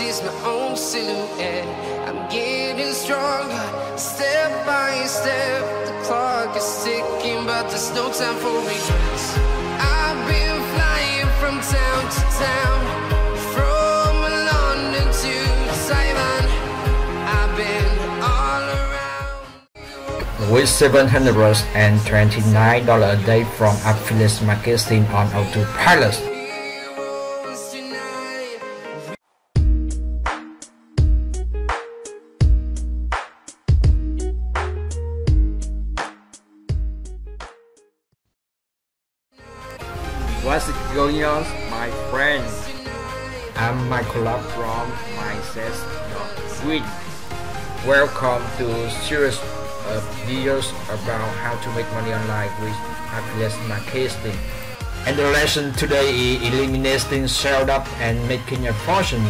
sees my own silhouette. I'm getting stronger, step by step. The clock is ticking, but there's no time for regrets. I've been flying from town to town, from London to Taiwan. I've been all around. with $729 a day from affiliate marketing on autopilot. Series of videos about how to make money online with affiliate marketing. And the lesson today is eliminating sell-up and making a fortune.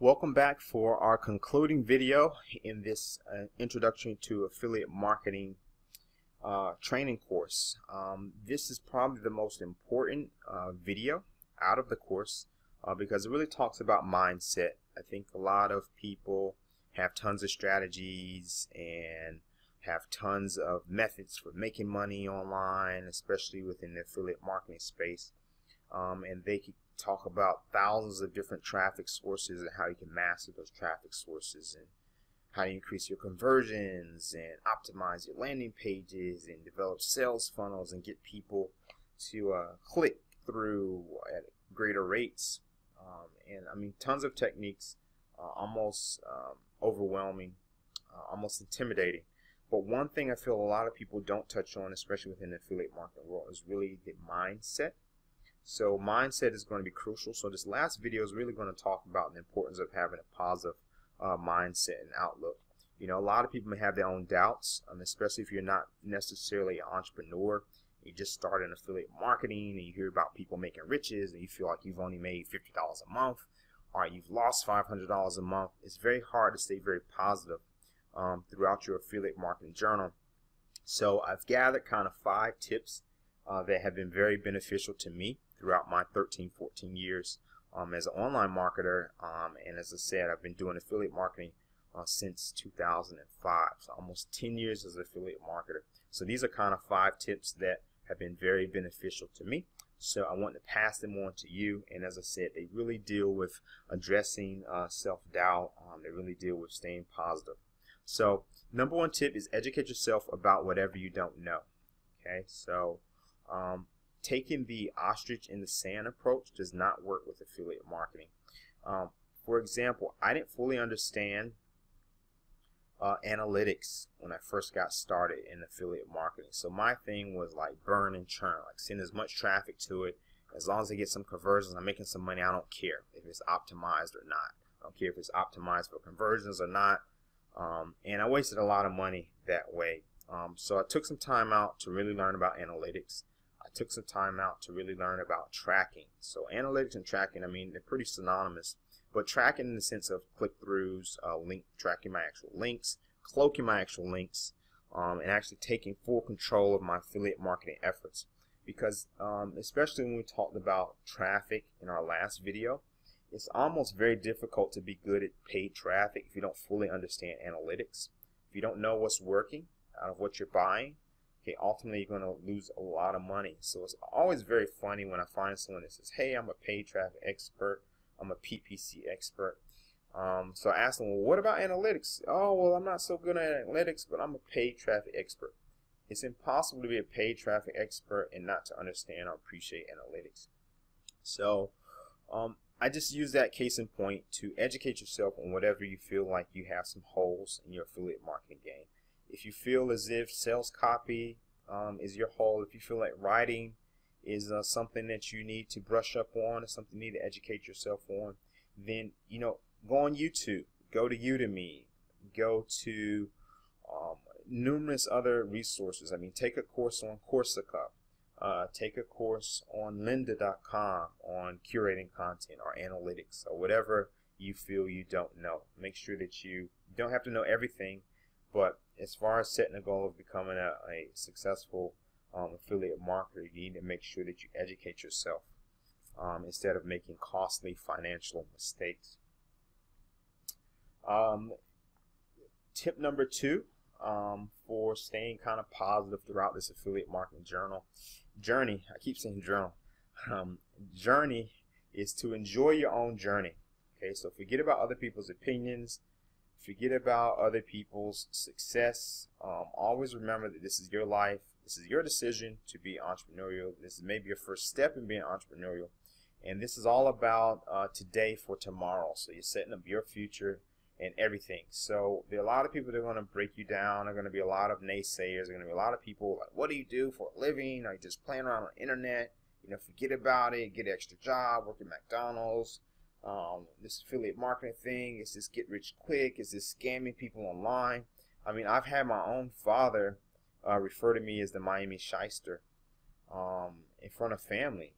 Welcome back for our concluding video in this uh, introduction to affiliate marketing uh, training course. Um, this is probably the most important uh, video out of the course uh, because it really talks about mindset. I think a lot of people have tons of strategies and have tons of methods for making money online, especially within the affiliate marketing space. Um, and they could talk about thousands of different traffic sources and how you can master those traffic sources and how to increase your conversions and optimize your landing pages and develop sales funnels and get people to uh, click through at greater rates. Um, and I mean, tons of techniques, uh, almost um, overwhelming, uh, almost intimidating. But one thing I feel a lot of people don't touch on, especially within the affiliate marketing world, is really the mindset. So mindset is going to be crucial. So this last video is really going to talk about the importance of having a positive uh, mindset and outlook. You know, a lot of people may have their own doubts, um, especially if you're not necessarily an entrepreneur. You just start in affiliate marketing and you hear about people making riches and you feel like you've only made $50 a month or you've lost $500 a month. It's very hard to stay very positive um, throughout your affiliate marketing journal. So I've gathered kind of five tips uh, that have been very beneficial to me throughout my 13, 14 years um, as an online marketer. Um, and as I said, I've been doing affiliate marketing uh, since 2005, so almost 10 years as an affiliate marketer. So these are kind of five tips that have been very beneficial to me. So I want to pass them on to you. And as I said, they really deal with addressing uh, self-doubt. Um, they really deal with staying positive. So number one tip is educate yourself about whatever you don't know. Okay, so um, taking the ostrich in the sand approach does not work with affiliate marketing. Um, for example, I didn't fully understand uh, analytics when I first got started in affiliate marketing. So my thing was like burn and churn, like send as much traffic to it. As long as I get some conversions, I'm making some money. I don't care if it's optimized or not. I don't care if it's optimized for conversions or not. Um, and I wasted a lot of money that way. Um, so I took some time out to really learn about analytics. I took some time out to really learn about tracking. So analytics and tracking, I mean, they're pretty synonymous. But tracking in the sense of click-throughs, uh, link tracking my actual links, cloaking my actual links, um, and actually taking full control of my affiliate marketing efforts. Because um, especially when we talked about traffic in our last video, it's almost very difficult to be good at paid traffic if you don't fully understand analytics. If you don't know what's working out of what you're buying, okay, ultimately you're going to lose a lot of money. So it's always very funny when I find someone that says, hey, I'm a paid traffic expert, I'm a PPC expert. Um, so I asked them, well, what about analytics? Oh, well, I'm not so good at analytics, but I'm a paid traffic expert. It's impossible to be a paid traffic expert and not to understand or appreciate analytics. So um, I just use that case in point to educate yourself on whatever you feel like you have some holes in your affiliate marketing game. If you feel as if sales copy um, is your hole, if you feel like writing is uh, something that you need to brush up on, or something you need to educate yourself on, then you know go on YouTube, go to Udemy, go to um, numerous other resources. I mean, take a course on Coursera, uh, take a course on lynda.com on curating content or analytics or whatever you feel you don't know. Make sure that you, you don't have to know everything, but as far as setting a goal of becoming a, a successful um, affiliate marketer, you need to make sure that you educate yourself. um, instead of making costly financial mistakes. Um, tip number two um, for staying kind of positive throughout this affiliate marketing journal journey. I keep saying journal. Um, journey is to enjoy your own journey. Okay, so forget about other people's opinions. Forget about other people's success. Um, always remember that this is your life. This is your decision to be entrepreneurial. This is maybe your first step in being entrepreneurial. And this is all about uh, today for tomorrow. So you're setting up your future and everything. So there are a lot of people that are going to break you down. There are going to be a lot of naysayers. There are going to be a lot of people like, what do you do for a living? Are you just playing around on the internet? You know, forget about it. Get an extra job. Work at McDonald's. Um, this affiliate marketing thing. Is this get rich quick? Is this scamming people online? I mean, I've had my own father uh, refer to me as the Miami shyster um, in front of family.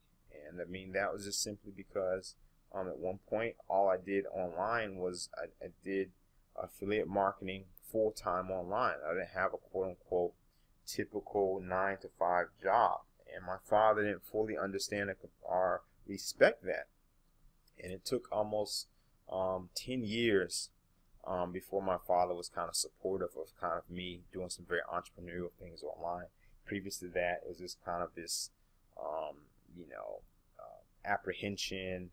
And I mean, that was just simply because um, at one point, all I did online was I, I did affiliate marketing full time online. I didn't have a quote unquote typical nine to five job. And my father didn't fully understand or respect that. And it took almost um, 10 years um, before my father was kind of supportive of kind of me doing some very entrepreneurial things online. Previous to that, it was just kind of this, um, you know, uh, apprehension,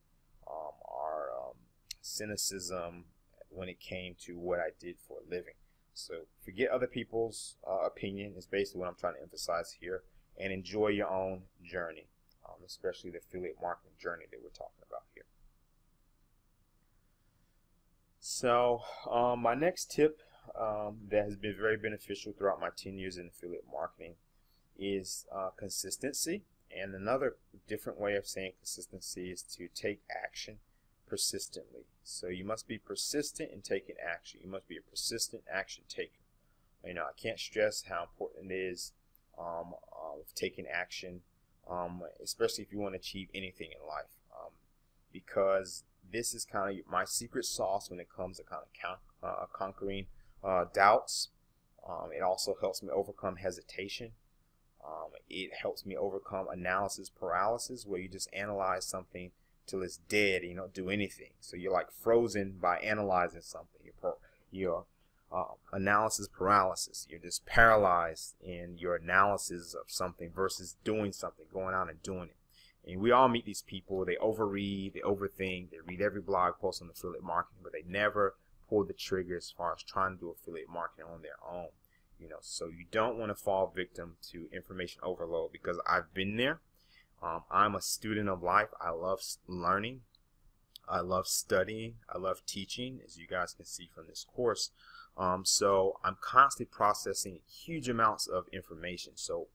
um, our um, cynicism when it came to what I did for a living. So forget other people's uh, opinion is basically what I'm trying to emphasize here, and enjoy your own journey, um, especially the affiliate marketing journey that we're talking about here. So um, my next tip um, that has been very beneficial throughout my 10 years in affiliate marketing is uh, consistency. And another different way of saying consistency is to take action persistently. So you must be persistent in taking action. You must be a persistent action taker. You know, I can't stress how important it is um, of taking action, um, especially if you want to achieve anything in life, um, because this is kind of my secret sauce when it comes to kind of uh, conquering uh, doubts. Um, it also helps me overcome hesitation. Um, it helps me overcome analysis paralysis, where you just analyze something till it's dead and you don't do anything. So you're like frozen by analyzing something. Your, your uh, analysis paralysis. You're just paralyzed in your analysis of something versus doing something, going out and doing it. And we all meet these people. They overread, they overthink, they read every blog post on affiliate marketing, but they never pull the trigger as far as trying to do affiliate marketing on their own. You know, so you don't want to fall victim to information overload because I've been there. Um, I'm a student of life. I love learning. I love studying. I love teaching, as you guys can see from this course. Um, so I'm constantly processing huge amounts of information. So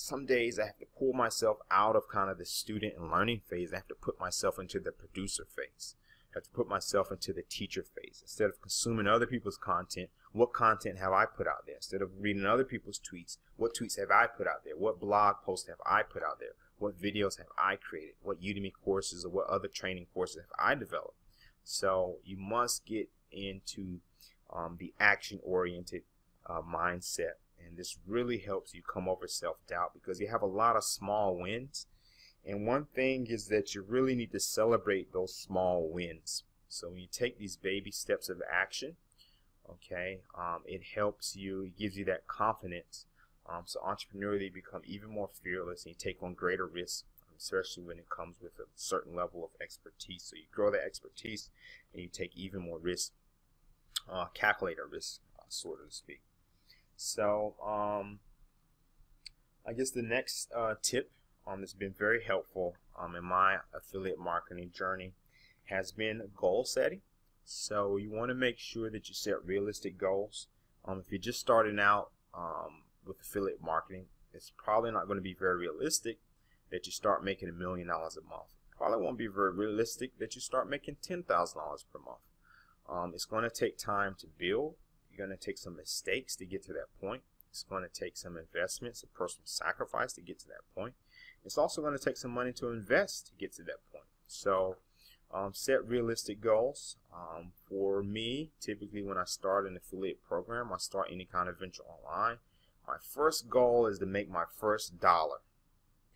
some days I have to pull myself out of kind of the student and learning phase. I have to put myself into the producer phase. I have to put myself into the teacher phase. Instead of consuming other people's content, what content have I put out there? Instead of reading other people's tweets, what tweets have I put out there? What blog posts have I put out there? What videos have I created? What Udemy courses or what other training courses have I developed? So you must get into um, the action-oriented uh, mindset and this really helps you come over self-doubt because you have a lot of small wins. And one thing is that you really need to celebrate those small wins. So when you take these baby steps of action okay um, it helps you it gives you that confidence um, so entrepreneurially become even more fearless and you take on greater risks especially when it comes with a certain level of expertise. So you grow that expertise and you take even more risk uh, calculator risk uh, sort of to speak so, um, I guess the next uh, tip um, that's been very helpful um, in my affiliate marketing journey has been goal setting. So you want to make sure that you set realistic goals. Um, if you're just starting out um, with affiliate marketing, it's probably not going to be very realistic that you start making a million dollars a month. Probably won't be very realistic that you start making ten thousand dollars per month. Um, it's going to take time to build going to take some mistakes to get to that point. It's going to take some investments, some personal sacrifice to get to that point. It's also going to take some money to invest to get to that point. So um, set realistic goals. Um, for me, typically when I start an affiliate program, I start any kind of venture online. My first goal is to make my first dollar.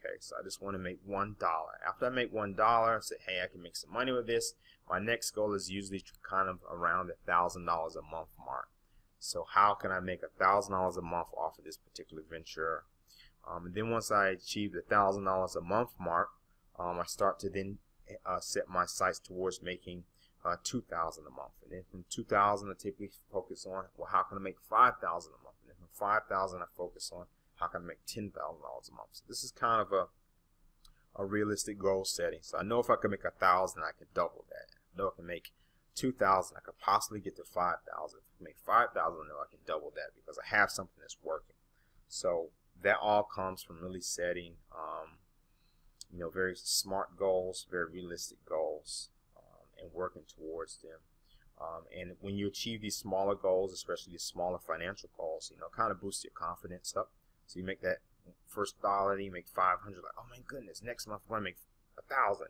Okay, so I just want to make one dollar. After I make one dollar, I say, hey, I can make some money with this. My next goal is usually kind of around a thousand dollars a month mark. So how can I make a thousand dollars a month off of this particular venture? Um, and then once I achieve the thousand dollars a month mark, um, I start to then uh, set my sights towards making uh, 2000 a month. And then from 2000 I typically focus on, well, how can I make 5000 a month? And then from 5000 I focus on, how can I make $10,000 a month? So this is kind of a, a realistic goal setting. So I know if I can make a thousand, I can double that. I know I can make 2000, I could possibly get to 5000. If I make 5000, I I can double that because I have something that's working. So that all comes from really setting, um, you know, very smart goals, very realistic goals and working towards them. Um, and when you achieve these smaller goals, especially these smaller financial goals, you know, kind of boosts your confidence up. So you make that first dollar, you make 500, like, oh my goodness, next month I want to make a thousand.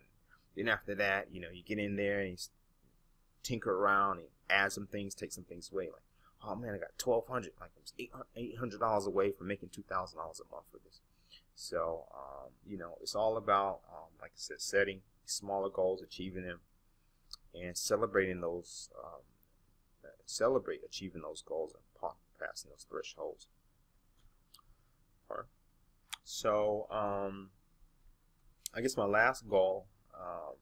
Then after that, you know, you get in there and you tinker around and add some things, take some things away. Like, oh man, I got 1200 like I'm $800 away from making $2,000 a month for this. So, um, you know, it's all about, um, like I said, setting smaller goals, achieving them, and celebrating those, um, celebrate achieving those goals and passing those thresholds. So, um, I guess my last goal um,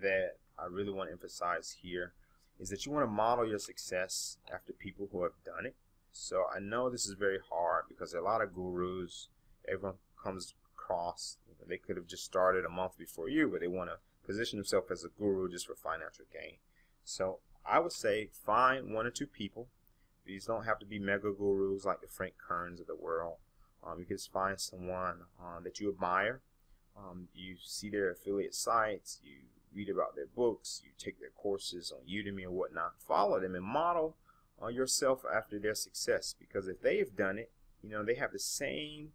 that I really want to emphasize here is that you want to model your success after people who have done it. So I know this is very hard because a lot of gurus, everyone comes across, you know, they could have just started a month before you, but they want to position themselves as a guru just for financial gain. So I would say find one or two people. These don't have to be mega gurus like the Frank Kerns of the world. Um, you can just find someone um, that you admire. Um, you see their affiliate sites, you read about their books, you take their courses on Udemy and whatnot. Follow them and model uh, yourself after their success because if they have done it, you know, they have the same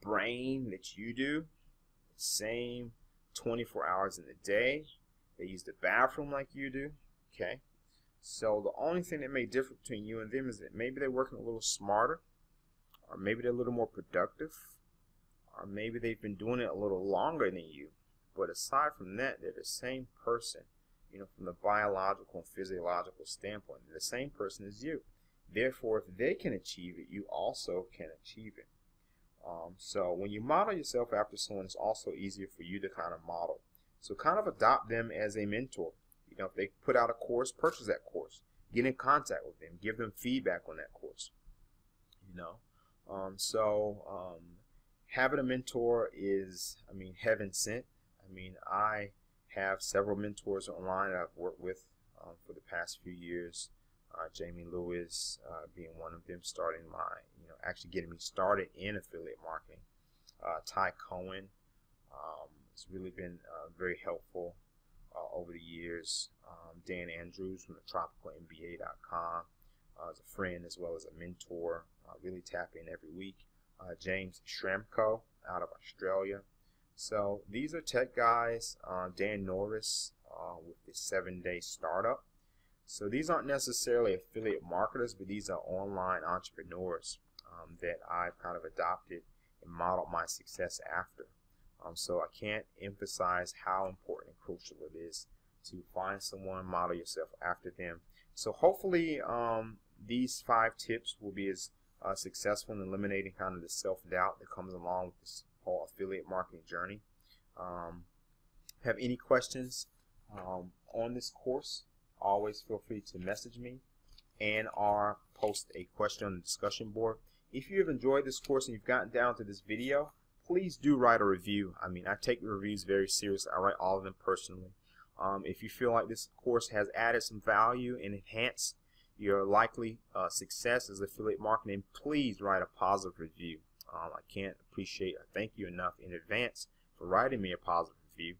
brain that you do, same 24 hours in the day. They use the bathroom like you do. Okay. So the only thing that may differ between you and them is that maybe they're working a little smarter, or maybe they're a little more productive, or maybe they've been doing it a little longer than you. But aside from that, they're the same person, you know, from the biological and physiological standpoint. They're the same person as you. Therefore, if they can achieve it, you also can achieve it. Um, so when you model yourself after someone, it's also easier for you to kind of model. So kind of adopt them as a mentor. You know, if they put out a course, purchase that course. Get in contact with them. Give them feedback on that course. You know, um, so um, having a mentor is, I mean, heaven sent. I mean, I have several mentors online that I've worked with um, for the past few years uh, Jamie Lewis uh, being one of them, starting my, you know, actually getting me started in affiliate marketing. Uh, Ty Cohen um, has really been uh, very helpful uh, over the years. Um, Dan Andrews from the TropicalMBA.com uh, as a friend as well as a mentor. really tap in every week. James Schramko out of Australia. So these are tech guys. Dan Norris with the seven day startup. So these aren't necessarily affiliate marketers, but these are online entrepreneurs um, that I've kind of adopted and modeled my success after. Um, so I can't emphasize how important and crucial it is to find someone, model yourself after them. So hopefully um, these five tips will be as uh, successful in eliminating kind of the self-doubt that comes along with this whole affiliate marketing journey. Um, have any questions um, on this course? always feel free to message me and or post a question on the discussion board. If you have enjoyed this course and you've gotten down to this video, please do write a review. I mean, I take reviews very seriously. I write all of them personally. Um, if you feel like this course has added some value and enhanced your likely uh, success as affiliate marketing, please write a positive review. Um, I can't appreciate or thank you enough in advance for writing me a positive review.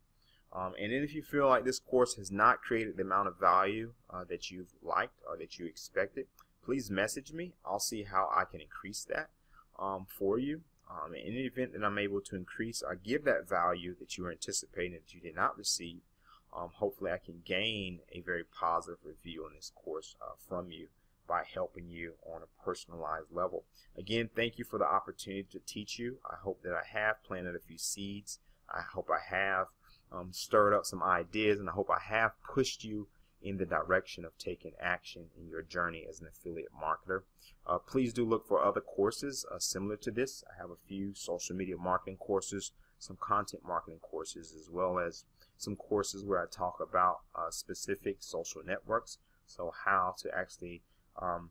Um, and then if you feel like this course has not created the amount of value uh, that you've liked or that you expected, please message me. I'll see how I can increase that um, for you. Um, in the event that I'm able to increase or give that value that you were anticipating that you did not receive, um, hopefully I can gain a very positive review on this course uh, from you by helping you on a personalized level. Again, thank you for the opportunity to teach you. I hope that I have planted a few seeds. I hope I have um, stirred up some ideas, and I hope I have pushed you in the direction of taking action in your journey as an affiliate marketer. Uh, please do look for other courses uh, similar to this. I have a few social media marketing courses, some content marketing courses, as well as some courses where I talk about uh, specific social networks. So how to actually um,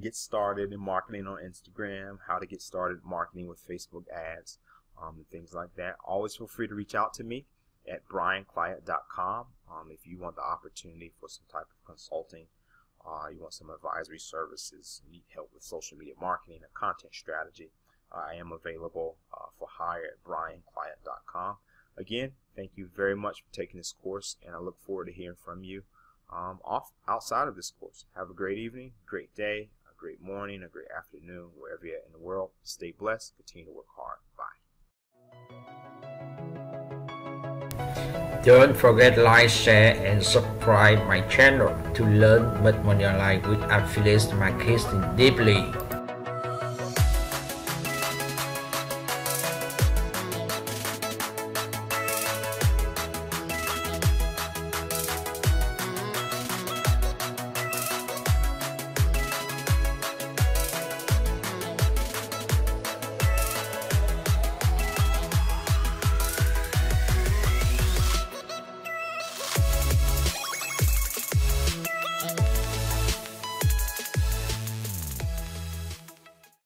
get started in marketing on Instagram, how to get started marketing with Facebook ads, um, and things like that. Always feel free to reach out to me at brianclyatt.com um, if you want the opportunity for some type of consulting, uh, you want some advisory services, need help with social media marketing and content strategy. Uh, I am available uh, for hire at brianclyatt.com. Again, thank you very much for taking this course, and I look forward to hearing from you um, off outside of this course. Have a great evening, great day, a great morning, a great afternoon, wherever you're in the world. Stay blessed. Continue to work hard. Bye. Don't forget like, share and subscribe my channel to learn online with affiliate marketing deeply.